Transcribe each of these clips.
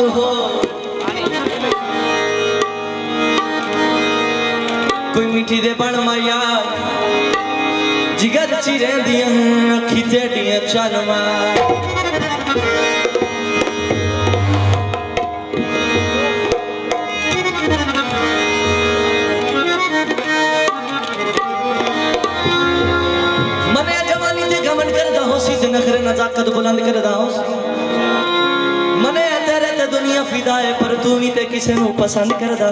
हो ਕੋਈ ਮਿੱਠੀ ਦੇ ਬਣ ਮਾਇਆ ਜਿਗਰ ਚ ਰਹਿੰਦੀਆਂ ਅੱਖੀ ਤੇਡੀਆਂ ਚਲਵਾ नजाकत बुलंद कर दाओ मने दुनिया फिदा है पर तू भी तो किसी पसंद करदा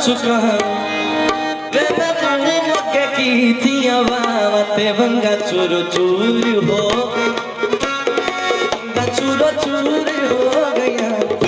चुका बंगा चूर चूर हो बंगा चूर चूर हो गया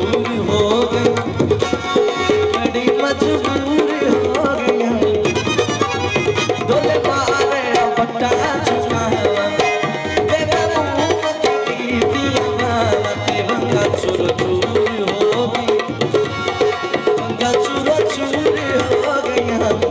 चूर चूर हो गया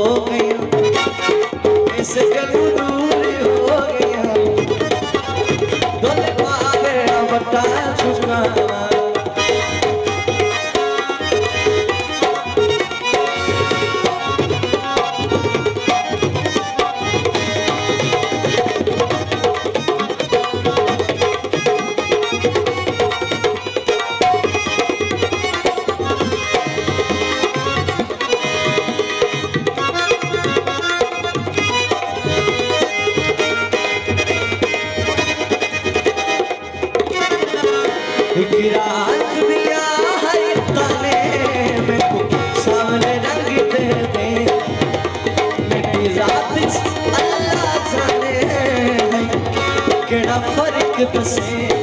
से